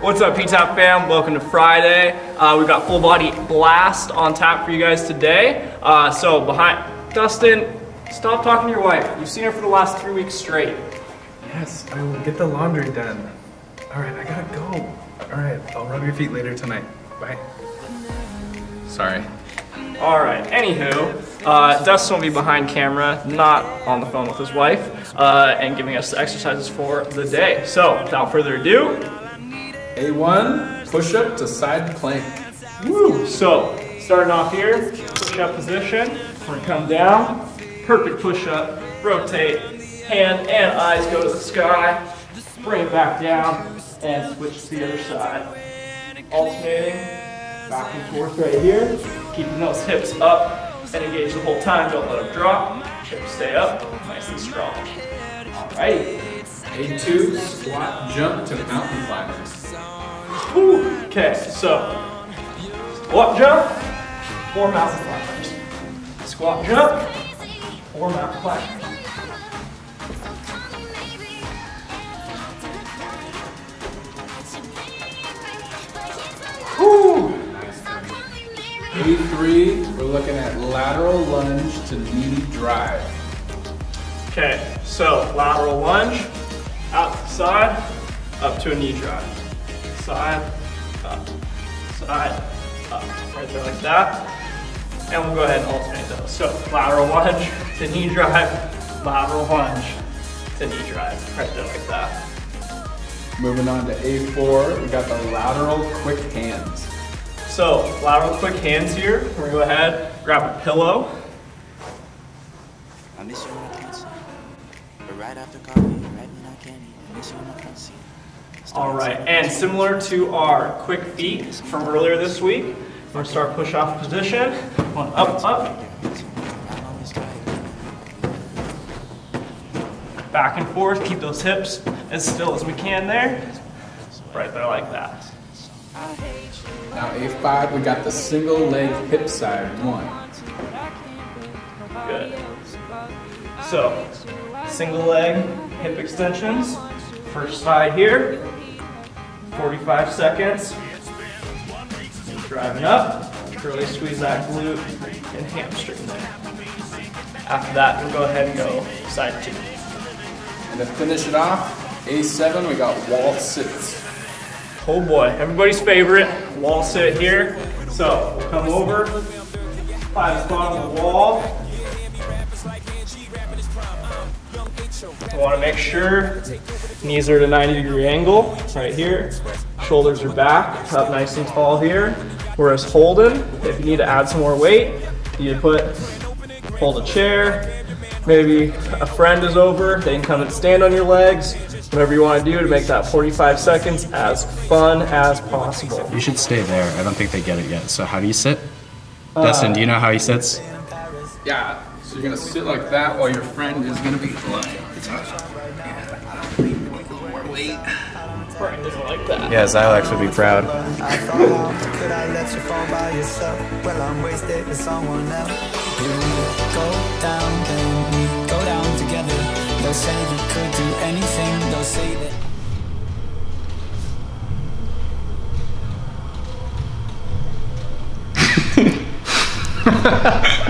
What's up, P-Tap fam? Welcome to Friday. Uh, we've got full body blast on tap for you guys today. Uh, so behind, Dustin, stop talking to your wife. You've seen her for the last three weeks straight. Yes, I will get the laundry done. All right, I gotta go. All right, I'll rub your feet later tonight. Bye. Sorry. All right, anywho, uh, Dustin will be behind camera, not on the phone with his wife, uh, and giving us the exercises for the day. So, without further ado, A1, push up to side plank. Woo! So, starting off here, push up position. We're gonna come down, perfect push up, rotate, hand and eyes go to the sky, bring it back down, and switch to the other side. Alternating, back and forth right here, keeping those hips up and engaged the whole time, don't let them drop. Hips stay up, nice and strong. Alright, A2, squat jump to mountain climbers. Okay, so squat jump, or mountain climbers. Squat jump, or mountain climbers. Whew. A3, we're looking at lateral lunge to knee drive. Okay, so lateral lunge, out to the side, up to a knee drive. Side, up, side, up. Right there like that. And we'll go ahead and alternate those. So lateral lunge to knee drive, lateral lunge to knee drive. Right there like that. Moving on to A4, we got the lateral quick hands. So lateral quick hands here. We're gonna go ahead, grab a pillow. I miss you when I can't see. But right after coffee, right when I can't eat, I miss you can't see. All right, and similar to our quick feet from earlier this week, we're gonna start push off position. One up, up, I'm always tired. back and forth. Keep those hips as still as we can there. Right there like that. Now A5, we got the single leg hip side one. Good. So, single leg hip extensions. First side here. 45 seconds. Driving up. Really squeeze that glute and hamstring there. After that, we'll go ahead and go side two. And to finish it off, A7, we got wall sits. Oh boy, everybody's favorite, wall sit here. So we'll come over, find a spot on the wall. Want to make sure knees are at a 90 degree angle right here. Shoulders are back, up nice and tall here. Whereas holding, if you need to add some more weight, you put, hold a chair, maybe a friend is over, they can come and stand on your legs, whatever you want to do to make that 45 seconds as fun as possible. You should stay there. I don't think they get it yet. So how do you sit? Uh, Dustin, do you know how he sits? Yeah, so you're gonna sit like that while your friend is gonna be like, Like that. Yes, I'll actually be proud. Could I let you fall by yourself? Well, I'm wasted with someone else. We go down, then we go down together. They'll say you could do anything. They'll say that.